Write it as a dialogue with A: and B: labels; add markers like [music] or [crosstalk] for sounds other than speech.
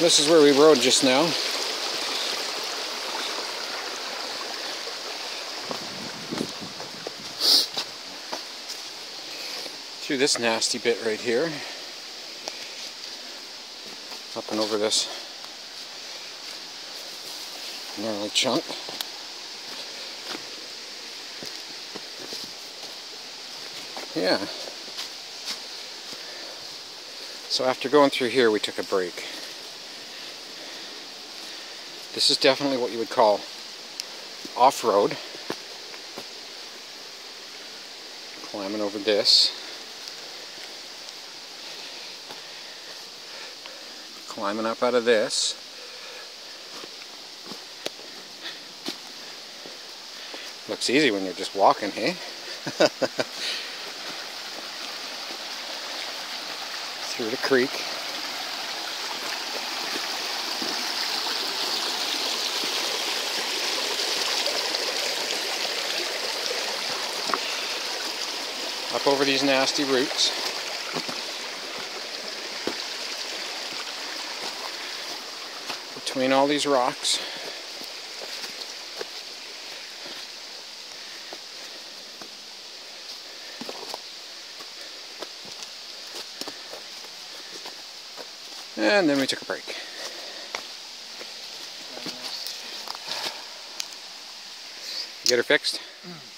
A: This is where we rode just now. Through this nasty bit right here. Up and over this gnarly chunk. Yeah. So after going through here, we took a break. This is definitely what you would call off-road. Climbing over this. Climbing up out of this. Looks easy when you're just walking, hey? [laughs] Through the creek. Up over these nasty roots. Between all these rocks. And then we took a break. You get her fixed?
B: Mm.